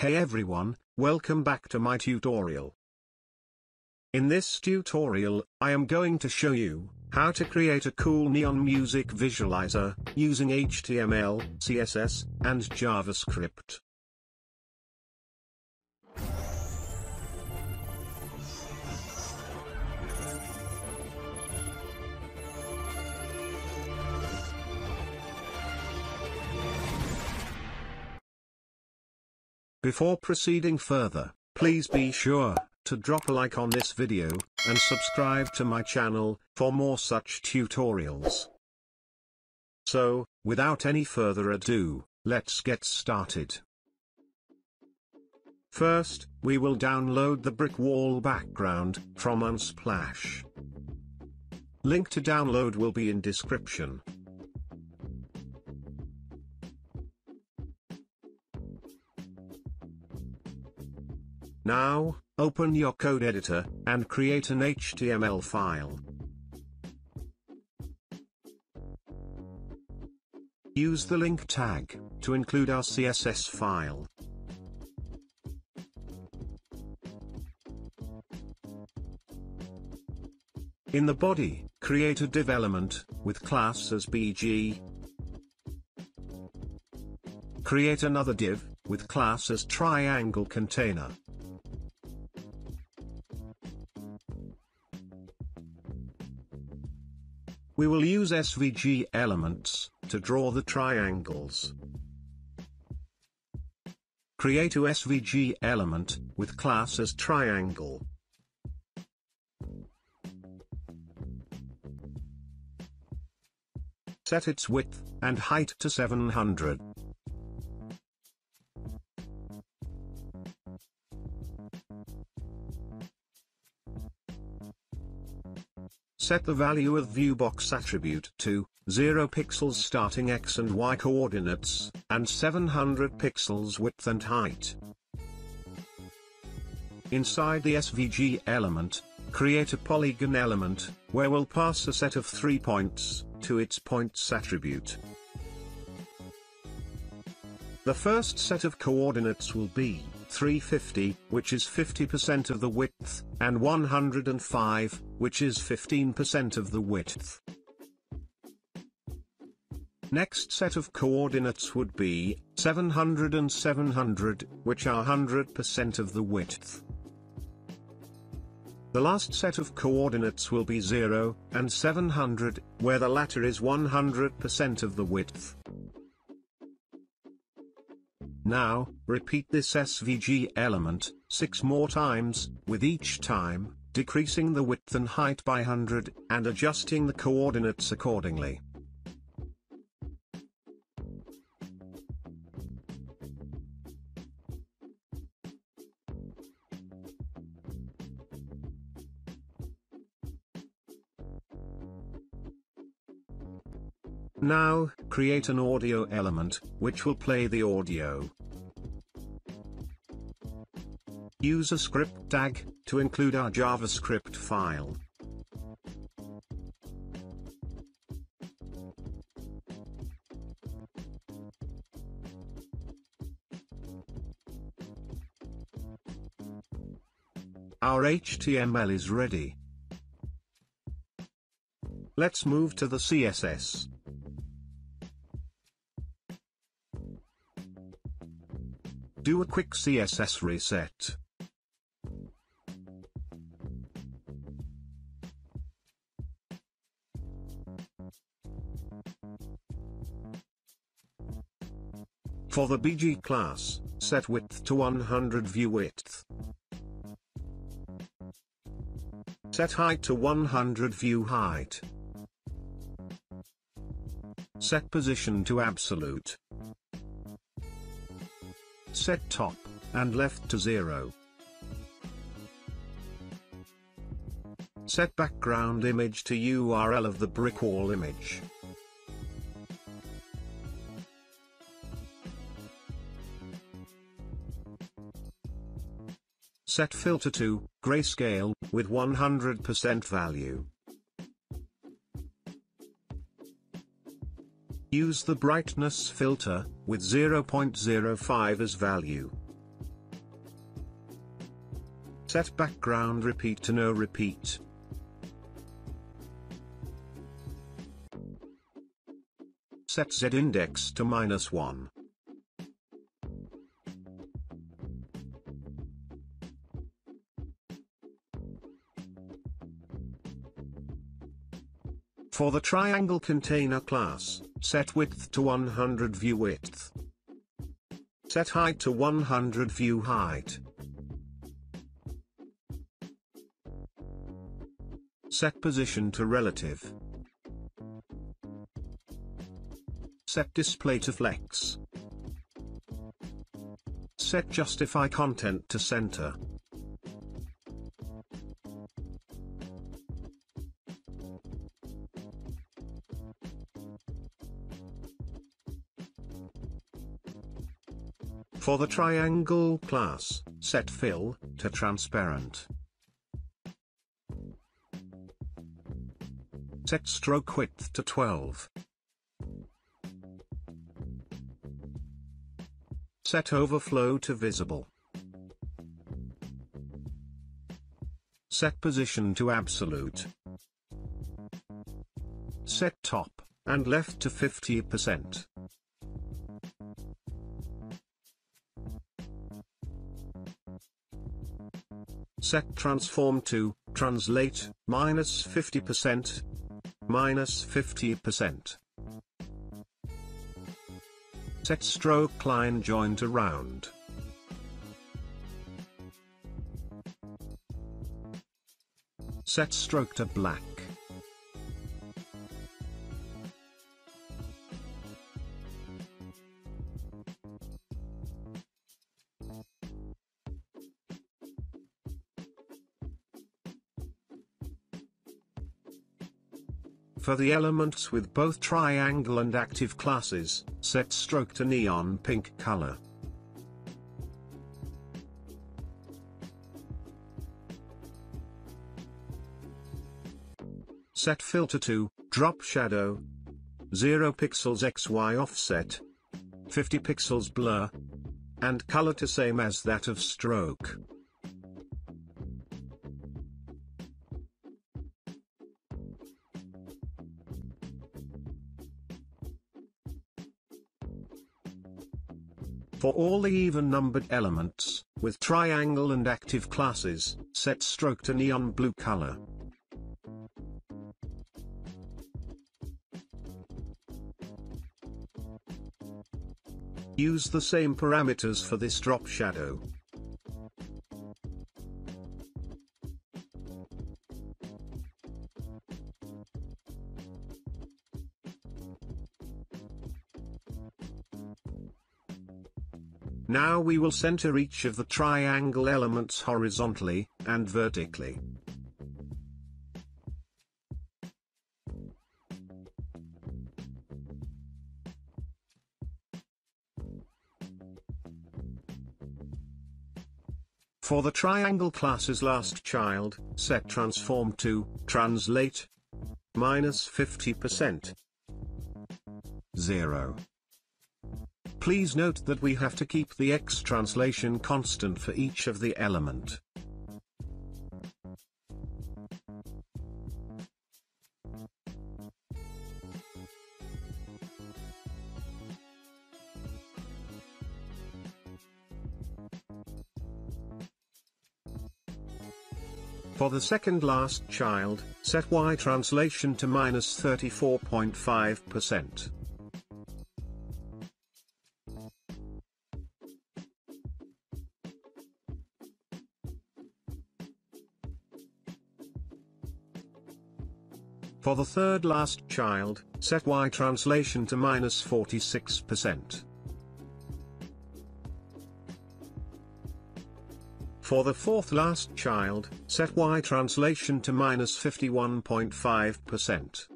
Hey everyone, welcome back to my tutorial. In this tutorial, I am going to show you how to create a cool neon music visualizer using HTML, CSS, and JavaScript. Before proceeding further, please be sure to drop a like on this video, and subscribe to my channel, for more such tutorials. So, without any further ado, let's get started. First, we will download the brick wall background from Unsplash. Link to download will be in description. Now, open your code editor, and create an HTML file. Use the link tag, to include our CSS file. In the body, create a div element, with class as bg. Create another div, with class as triangle container. We will use SVG elements, to draw the triangles. Create a SVG element, with class as triangle. Set its width, and height to 700. Set the value of viewbox attribute to 0 pixels starting x and y coordinates, and 700 pixels width and height. Inside the SVG element, create a polygon element, where we'll pass a set of three points, to its points attribute. The first set of coordinates will be 350, which is 50% of the width, and 105, which is 15% of the width. Next set of coordinates would be 700 and 700, which are 100% of the width. The last set of coordinates will be 0 and 700, where the latter is 100% of the width. Now, repeat this SVG element, 6 more times, with each time, decreasing the width and height by 100, and adjusting the coordinates accordingly. Now, create an audio element, which will play the audio. Use a script tag, to include our JavaScript file. Our HTML is ready. Let's move to the CSS. Do a quick CSS reset. For the BG class, set width to 100 view width. Set height to 100 view height. Set position to absolute. Set top, and left to 0. Set background image to URL of the brick wall image. Set filter to grayscale with 100% value. Use the brightness filter, with 0.05 as value. Set background repeat to no repeat. Set Z index to minus 1. For the triangle container class, set width to 100 view width. Set height to 100 view height. Set position to relative. Set display to flex. Set justify content to center. For the triangle class, set fill to transparent. Set stroke width to 12. Set overflow to visible. Set position to absolute. Set top and left to 50%. Set transform to, translate, minus 50%, minus 50%. Set stroke line join to round. Set stroke to black. For the elements with both triangle and active classes, set stroke to neon pink color. Set filter to, drop shadow. 0 pixels XY offset. 50 pixels blur. And color to same as that of stroke. For all the even-numbered elements, with triangle and active classes, set stroke to neon blue color. Use the same parameters for this drop shadow. Now we will center each of the triangle elements horizontally, and vertically. For the triangle class's last child, set transform to, translate, minus 50%. 0. Please note that we have to keep the x translation constant for each of the element. For the second last child, set y translation to minus 34.5%. For the third last child, set y translation to minus 46%. For the fourth last child, set y translation to minus 51.5%.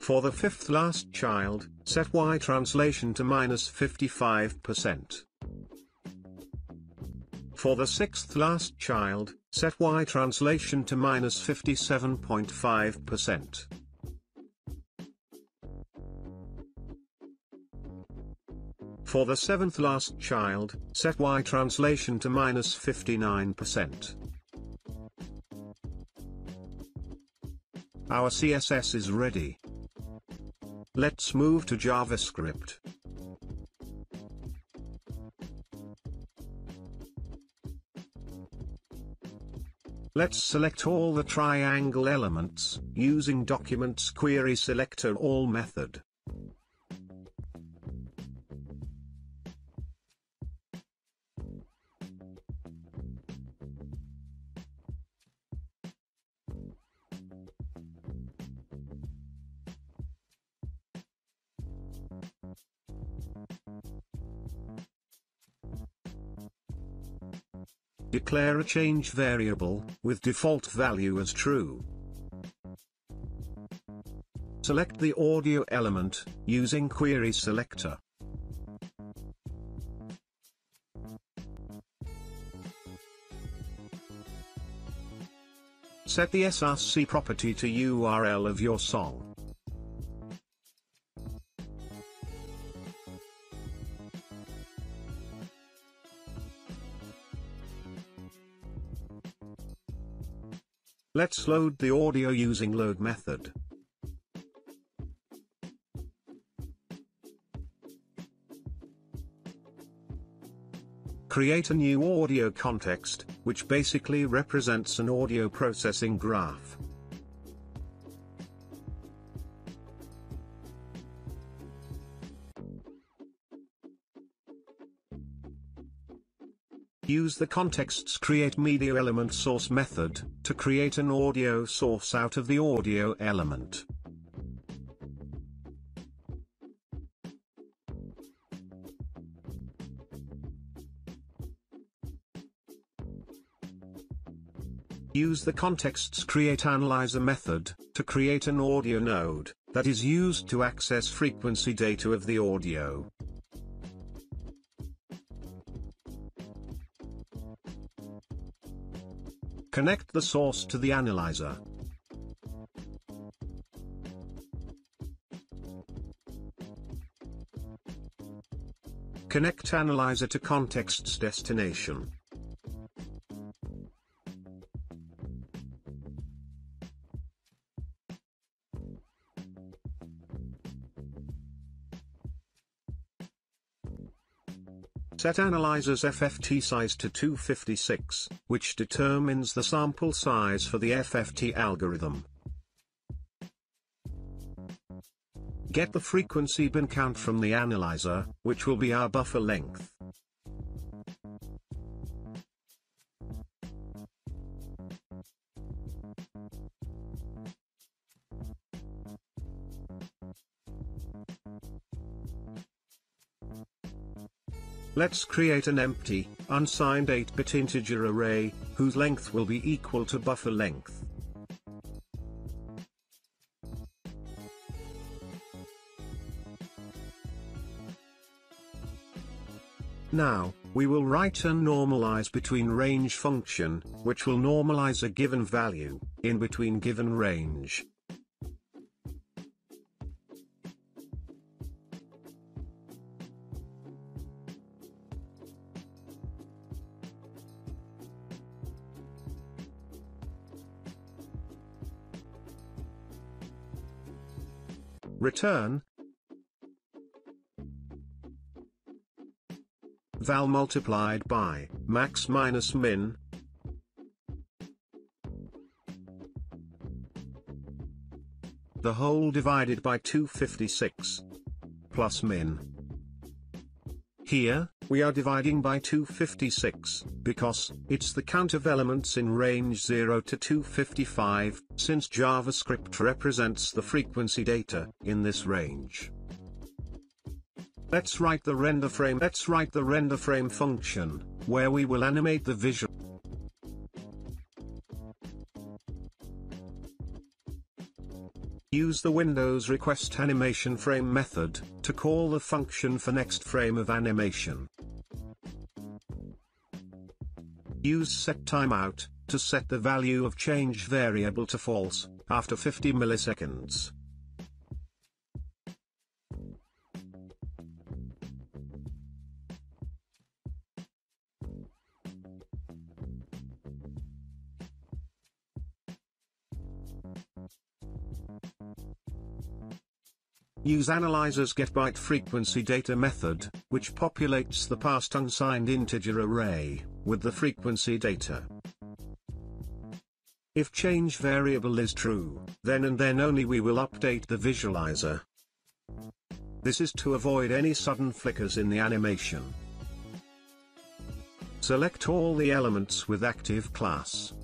For the fifth last child, set y translation to minus 55%. For the sixth last child, set y translation to minus 57.5%. For the seventh last child, set Y translation to minus 59%. Our CSS is ready. Let's move to JavaScript. Let's select all the triangle elements, using Documents Query Selector All method. Declare a change variable, with default value as true. Select the audio element, using Query Selector. Set the src property to URL of your song. Let's load the audio using load method. Create a new audio context, which basically represents an audio processing graph. Use the context's create media element source method to create an audio source out of the audio element. Use the context's create analyzer method to create an audio node that is used to access frequency data of the audio. Connect the source to the analyzer. Connect analyzer to context's destination. Set analyzer's FFT size to 256, which determines the sample size for the FFT algorithm. Get the frequency bin count from the analyzer, which will be our buffer length. Let's create an empty, unsigned 8-bit integer array, whose length will be equal to buffer length. Now, we will write a normalize between range function, which will normalize a given value, in between given range. Return. Val multiplied by max minus min. The whole divided by 256 plus min. Here we are dividing by 256, because, it's the count of elements in range 0 to 255, since JavaScript represents the frequency data, in this range. Let's write the render frame. Let's write the render frame function, where we will animate the visual. Use the Windows request animation frame method to call the function for next frame of animation. Use set timeout to set the value of change variable to false after 50 milliseconds. Use Analyzer's getByte frequency data method, which populates the past unsigned integer array, with the frequency data. If change variable is true, then and then only we will update the visualizer. This is to avoid any sudden flickers in the animation. Select all the elements with active class.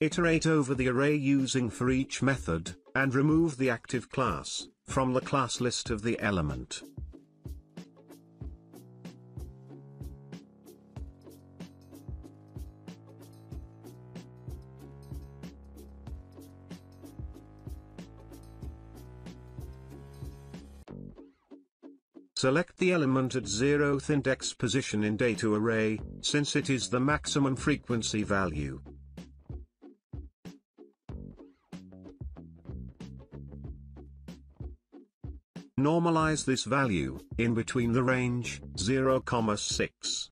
Iterate over the array using for each method, and remove the active class, from the class list of the element. Select the element at zeroth index position in data array, since it is the maximum frequency value. Normalize this value, in between the range, 0, 6.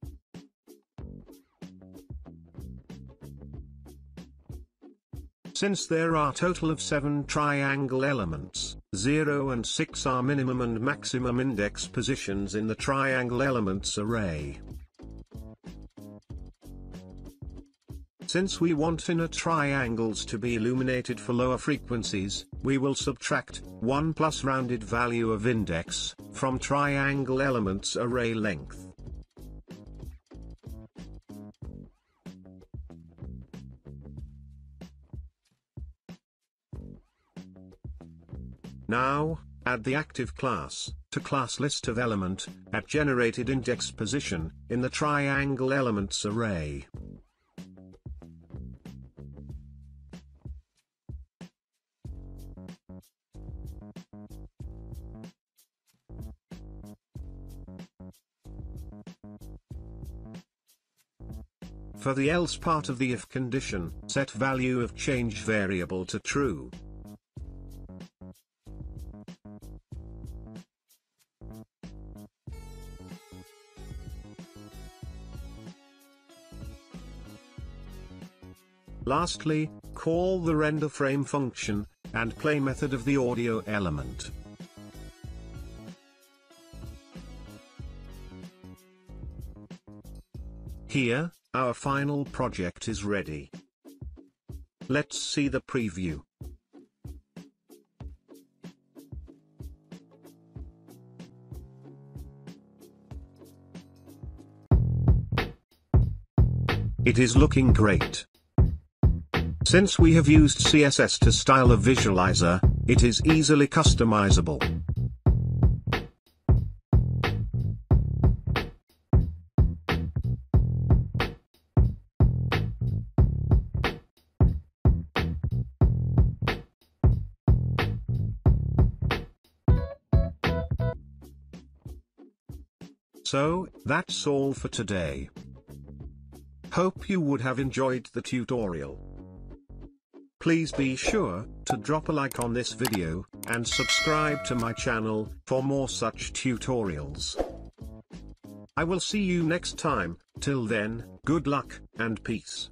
Since there are total of 7 triangle elements, 0 and 6 are minimum and maximum index positions in the triangle elements array. Since we want inner triangles to be illuminated for lower frequencies, we will subtract 1 plus rounded value of index from triangle elements array length. Now, add the active class, to class list of element, at generated index position, in the triangle elements array. For the else part of the if condition, set value of change variable to true. Lastly, call the render frame function, and play method of the audio element. Here, our final project is ready. Let's see the preview. It is looking great. Since we have used CSS to style a visualizer, it is easily customizable. So, that's all for today. Hope you would have enjoyed the tutorial. Please be sure to drop a like on this video, and subscribe to my channel, for more such tutorials. I will see you next time, till then, good luck, and peace.